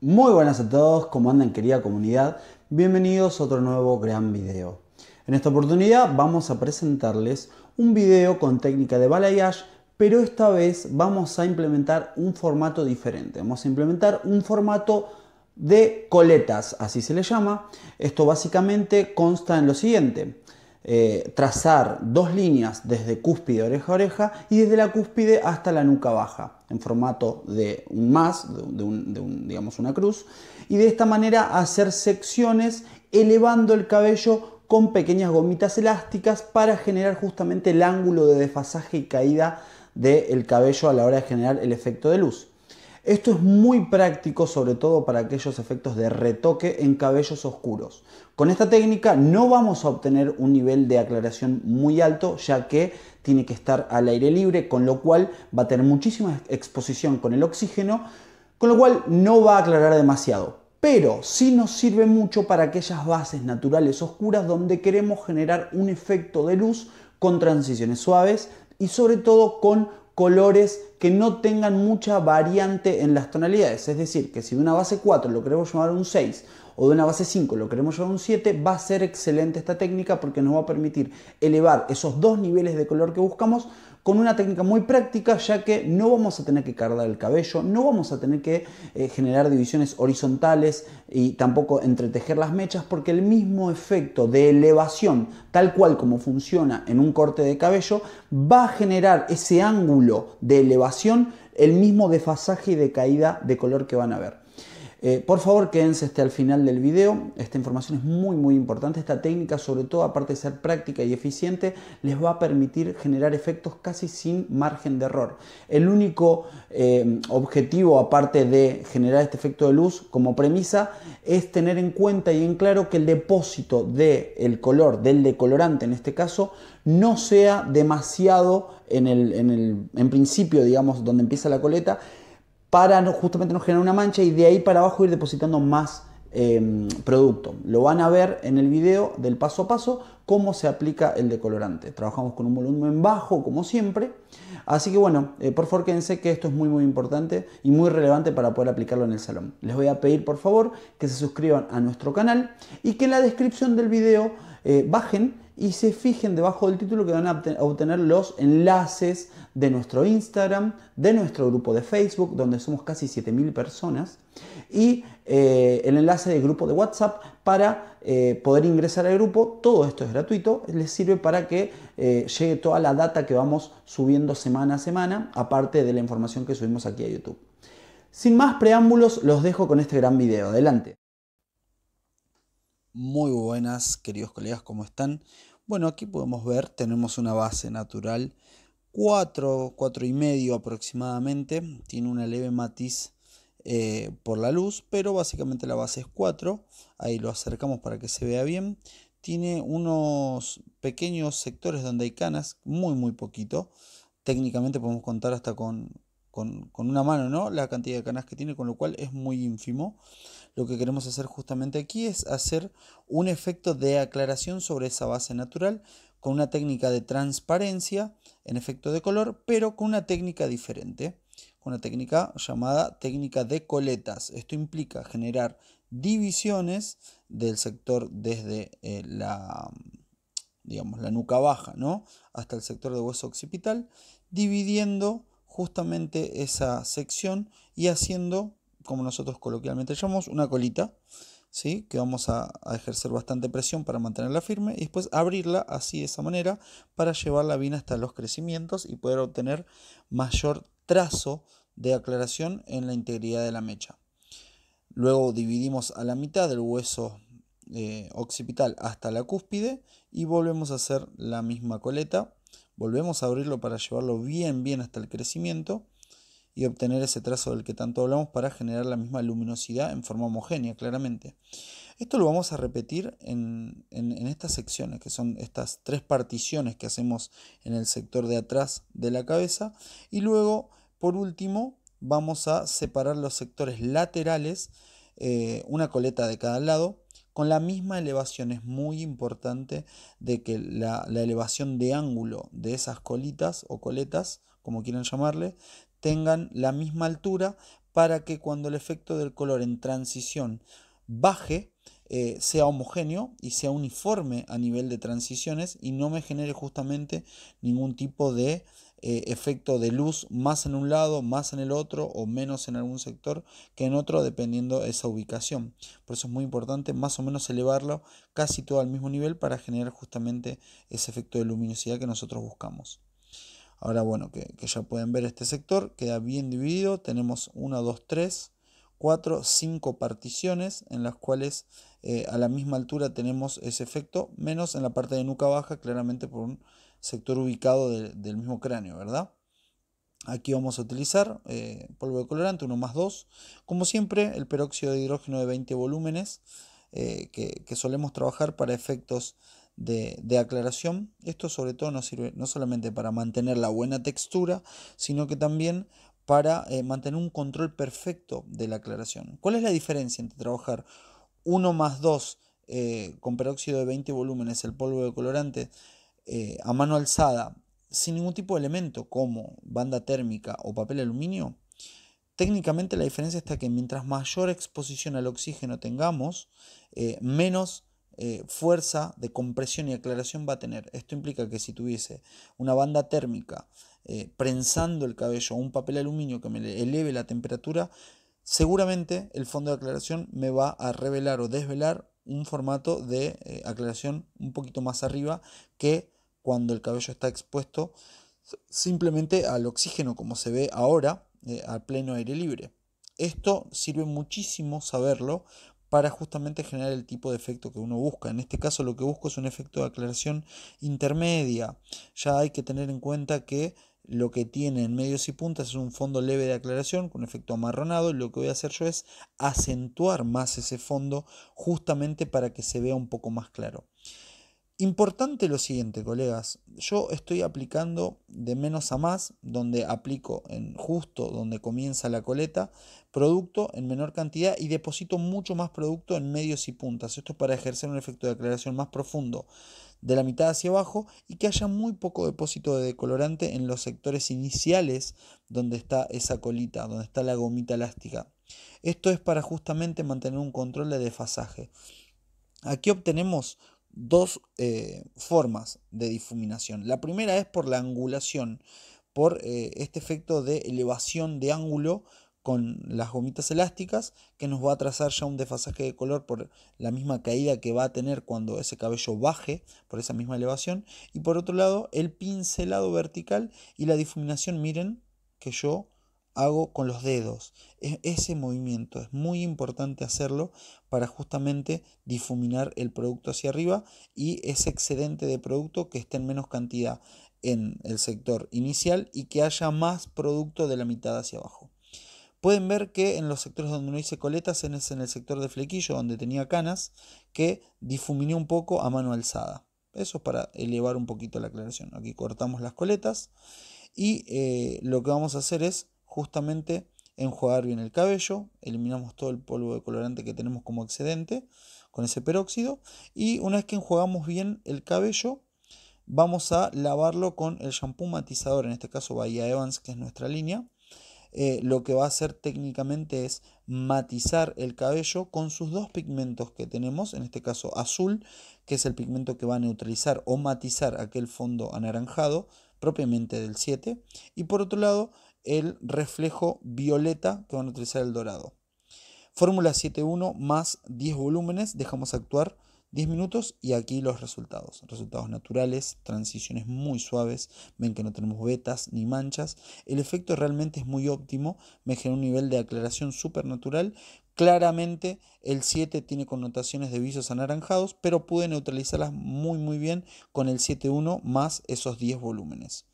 Muy buenas a todos, ¿cómo andan querida comunidad? Bienvenidos a otro nuevo gran video. En esta oportunidad vamos a presentarles un video con técnica de balayage, pero esta vez vamos a implementar un formato diferente. Vamos a implementar un formato de coletas, así se le llama. Esto básicamente consta en lo siguiente. Eh, trazar dos líneas desde cúspide oreja a oreja y desde la cúspide hasta la nuca baja en formato de un más, de, un, digamos una cruz y de esta manera hacer secciones elevando el cabello con pequeñas gomitas elásticas para generar justamente el ángulo de desfasaje y caída del cabello a la hora de generar el efecto de luz. Esto es muy práctico sobre todo para aquellos efectos de retoque en cabellos oscuros. Con esta técnica no vamos a obtener un nivel de aclaración muy alto ya que tiene que estar al aire libre, con lo cual va a tener muchísima exposición con el oxígeno, con lo cual no va a aclarar demasiado. Pero sí nos sirve mucho para aquellas bases naturales oscuras donde queremos generar un efecto de luz con transiciones suaves y sobre todo con colores que no tengan mucha variante en las tonalidades. Es decir, que si de una base 4 lo queremos llamar un 6 o de una base 5 lo queremos llamar un 7, va a ser excelente esta técnica porque nos va a permitir elevar esos dos niveles de color que buscamos con una técnica muy práctica ya que no vamos a tener que cargar el cabello, no vamos a tener que eh, generar divisiones horizontales y tampoco entretejer las mechas porque el mismo efecto de elevación tal cual como funciona en un corte de cabello va a generar ese ángulo de elevación el mismo desfasaje y de caída de color que van a ver. Eh, por favor, quédense hasta el final del video. Esta información es muy muy importante. Esta técnica, sobre todo, aparte de ser práctica y eficiente, les va a permitir generar efectos casi sin margen de error. El único eh, objetivo, aparte de generar este efecto de luz como premisa, es tener en cuenta y en claro que el depósito del color, del decolorante en este caso, no sea demasiado en el, en el en principio, digamos, donde empieza la coleta, para justamente no generar una mancha y de ahí para abajo ir depositando más em, producto. Lo van a ver en el video del paso a paso cómo se aplica el decolorante. Trabajamos con un volumen bajo como siempre. Así que bueno, eh, por favor quédense que esto es muy muy importante y muy relevante para poder aplicarlo en el salón. Les voy a pedir por favor que se suscriban a nuestro canal y que en la descripción del video eh, bajen y se fijen debajo del título que van a obtener los enlaces de nuestro Instagram, de nuestro grupo de Facebook, donde somos casi 7.000 personas, y eh, el enlace del grupo de WhatsApp para eh, poder ingresar al grupo. Todo esto es gratuito, les sirve para que eh, llegue toda la data que vamos subiendo semana a semana, aparte de la información que subimos aquí a YouTube. Sin más preámbulos, los dejo con este gran video. Adelante. Muy buenas, queridos colegas, ¿cómo están? Bueno, aquí podemos ver, tenemos una base natural 4, 4 y medio aproximadamente. Tiene una leve matiz eh, por la luz, pero básicamente la base es 4. Ahí lo acercamos para que se vea bien. Tiene unos pequeños sectores donde hay canas, muy muy poquito. Técnicamente podemos contar hasta con, con, una mano, ¿no? La cantidad de canas que tiene, con lo cual es muy ínfimo lo que queremos hacer justamente aquí es hacer un efecto de aclaración sobre esa base natural con una técnica de transparencia en efecto de color, pero con una técnica diferente, con una técnica llamada técnica de coletas. Esto implica generar divisiones del sector desde eh, la, digamos, la nuca baja ¿no? hasta el sector de hueso occipital, dividiendo justamente esa sección y haciendo como nosotros coloquialmente llamamos, una colita, ¿sí? que vamos a, ejercer bastante presión para mantenerla firme y después abrirla así de esa manera para llevarla bien hasta los crecimientos y poder obtener mayor trazo de aclaración en la integridad de la mecha. Luego dividimos a la mitad del hueso eh, occipital hasta la cúspide y volvemos a hacer la misma coleta. Volvemos a abrirlo para llevarlo bien bien hasta el crecimiento y obtener ese trazo del que tanto hablamos para generar la misma luminosidad en forma homogénea, claramente. Esto lo vamos a repetir en, estas secciones, que son estas tres particiones que hacemos en el sector de atrás de la cabeza. Y luego, por último, vamos a separar los sectores laterales, eh, una coleta de cada lado, con la misma elevación. Es muy importante de que la, elevación de ángulo de esas colitas o coletas, como quieran llamarle, tengan la misma altura para que cuando el efecto del color en transición baje, eh, sea homogéneo y sea uniforme a nivel de transiciones y no me genere justamente ningún tipo de eh, efecto de luz más en un lado, más en el otro o menos en algún sector que en otro dependiendo de esa ubicación. Por eso es muy importante más o menos elevarlo casi todo al mismo nivel para generar justamente ese efecto de luminosidad que nosotros buscamos. Ahora bueno, que, que ya pueden ver este sector, queda bien dividido, tenemos 1, 2, 3, 4, 5 particiones en las cuales eh, a la misma altura tenemos ese efecto, menos en la parte de nuca baja, claramente por un sector ubicado del mismo cráneo, ¿verdad? Aquí vamos a utilizar eh, polvo de colorante 1 más 2. Como siempre, el peróxido de hidrógeno de 20 volúmenes eh, que, solemos trabajar para efectos de, de, aclaración. Esto sobre todo nos sirve no solamente para mantener la buena textura, sino que también para mantener un control perfecto de la aclaración. ¿Cuál es la diferencia entre trabajar 1 más 2 eh, con peróxido de 20 volúmenes, el polvo de colorante, eh, a mano alzada, sin ningún tipo de elemento como banda térmica o papel aluminio, técnicamente la diferencia está que mientras mayor exposición al oxígeno tengamos, eh, menos fuerza de compresión y aclaración va a tener. Esto implica que si tuviese una banda térmica prensando el cabello o un papel aluminio que me eleve la temperatura, seguramente el fondo de aclaración me va a revelar o desvelar un formato de eh, aclaración un poquito más arriba que cuando el cabello está expuesto simplemente al oxígeno como se ve ahora eh, al pleno aire libre. Esto sirve muchísimo saberlo para justamente generar el tipo de efecto que uno busca. En este caso lo que busco es un efecto de aclaración intermedia. Ya hay que tener en cuenta que lo que tiene en medios y puntas es un fondo leve de aclaración con efecto amarronado lo que voy a hacer yo es acentuar más ese fondo justamente para que se vea un poco más claro. Importante lo siguiente, colegas. Yo estoy aplicando de menos a más, donde aplico en justo donde comienza la coleta, producto en menor cantidad y deposito mucho más producto en medios y puntas. Esto es para ejercer un efecto de aclaración más profundo de la mitad hacia abajo y que haya muy poco depósito de decolorante en los sectores iniciales donde está esa colita, donde está la gomita elástica. Esto es para justamente mantener un control de desfasaje. Aquí obtenemos dos eh, formas de difuminación. La primera es por la angulación, por eh, este efecto de elevación de ángulo con las gomitas elásticas que nos va a trazar ya un desfasaje de color por la misma caída que va a tener cuando ese cabello baje por esa misma elevación y por otro lado el pincelado vertical y la difuminación miren que yo hago con los dedos. Ese movimiento es muy importante hacerlo para justamente difuminar el producto hacia arriba y ese excedente de producto que esté en menos cantidad en el sector inicial y que haya más producto de la mitad hacia abajo. Pueden ver que en los sectores donde no hice coletas es en el sector de flequillo donde tenía canas que difuminé un poco a mano alzada. Eso es para elevar un poquito la aclaración. Aquí cortamos las coletas y eh, lo que vamos a hacer es justamente enjuagar bien el cabello, eliminamos todo el polvo de colorante que tenemos como excedente con ese peróxido y una vez que enjuagamos bien el cabello vamos a lavarlo con el shampoo matizador, en este caso Bahía Evans que es nuestra línea. Eh, lo que va a hacer técnicamente es matizar el cabello con sus dos pigmentos que tenemos, en este caso azul, que es el pigmento que va a neutralizar o matizar aquel fondo anaranjado propiamente del 7, y por otro lado el reflejo violeta que van a utilizar el dorado. Fórmula 7.1 más 10 volúmenes, dejamos actuar 10 minutos y aquí los resultados. Resultados naturales, transiciones muy suaves, ven que no tenemos vetas ni manchas. El efecto realmente es muy óptimo, me genera un nivel de aclaración súper natural. Claramente el 7 tiene connotaciones de visos anaranjados, pero pude neutralizarlas muy muy bien con el 7.1 más esos 10 volúmenes.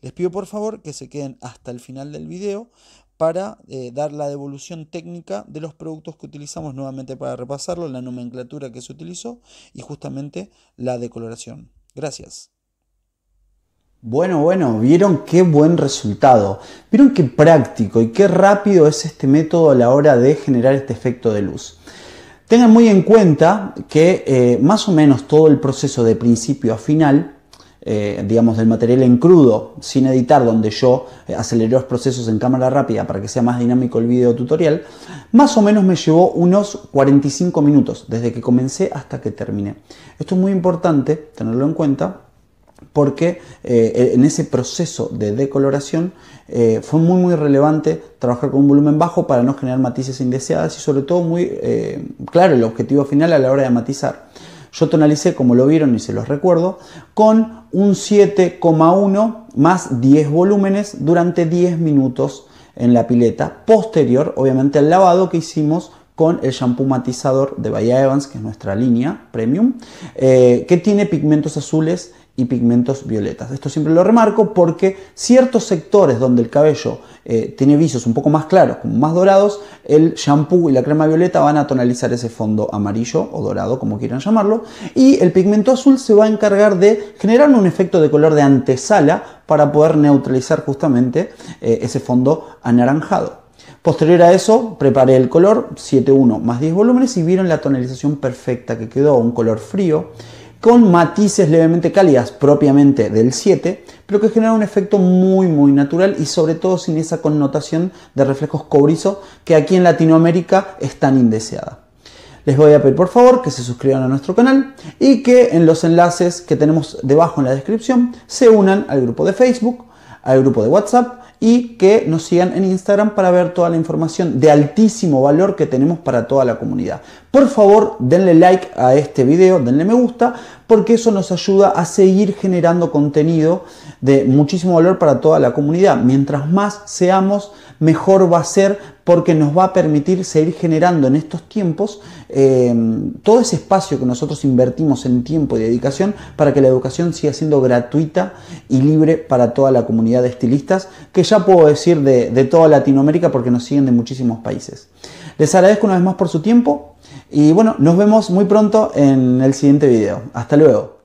Les pido por favor que se queden hasta el final del video para eh, dar la devolución técnica de los productos que utilizamos nuevamente para repasarlo, la nomenclatura que se utilizó y justamente la decoloración. Gracias. Bueno, bueno, vieron qué buen resultado, vieron qué práctico y qué rápido es este método a la hora de generar este efecto de luz. Tengan muy en cuenta que eh, más o menos todo el proceso de principio a final eh, digamos, del material en crudo, sin editar, donde yo eh, aceleré los procesos en cámara rápida para que sea más dinámico el video tutorial, más o menos me llevó unos 45 minutos, desde que comencé hasta que terminé. Esto es muy importante tenerlo en cuenta porque eh, en ese proceso de decoloración fue muy muy relevante trabajar con un volumen bajo para no generar matices indeseadas y sobre todo muy claro el objetivo final a la hora de matizar. Yo tonalicé, como lo vieron y se los recuerdo, con un 7,1 más 10 volúmenes durante 10 minutos en la pileta, posterior obviamente al lavado que hicimos con el shampoo matizador de Bahía Evans, que es nuestra línea premium, eh, que tiene pigmentos azules y pigmentos violetas. Esto siempre lo remarco porque ciertos sectores donde el cabello eh, tiene visos un poco más claros, como más dorados, el shampoo y la crema violeta van a tonalizar ese fondo amarillo o dorado, como quieran llamarlo, y el pigmento azul se va a encargar de generar un efecto de color de antesala para poder neutralizar justamente eh, ese fondo anaranjado. Posterior a eso, preparé el color 7.1 más 10 volúmenes y vieron la tonalización perfecta que quedó, un color frío con matices levemente cálidas propiamente del 7, pero que genera un efecto muy muy natural y sobre todo sin esa connotación de reflejos cobrizo que aquí en Latinoamérica es tan indeseada. Les voy a pedir por favor que se suscriban a nuestro canal y que en los enlaces que tenemos debajo en la descripción se unan al grupo de Facebook, al grupo de WhatsApp y que nos sigan en Instagram para ver toda la información de altísimo valor que tenemos para toda la comunidad. Por favor, denle like a este video, denle me gusta, porque eso nos ayuda a seguir generando contenido de muchísimo valor para toda la comunidad. Mientras más seamos, mejor va a ser porque nos va a permitir seguir generando en estos tiempos eh, todo ese espacio que nosotros invertimos en tiempo y dedicación para que la educación siga siendo gratuita y libre para toda la comunidad de estilistas, que ya puedo decir de, de toda Latinoamérica porque nos siguen de muchísimos países. Les agradezco una vez más por su tiempo y bueno, nos vemos muy pronto en el siguiente video. Hasta luego.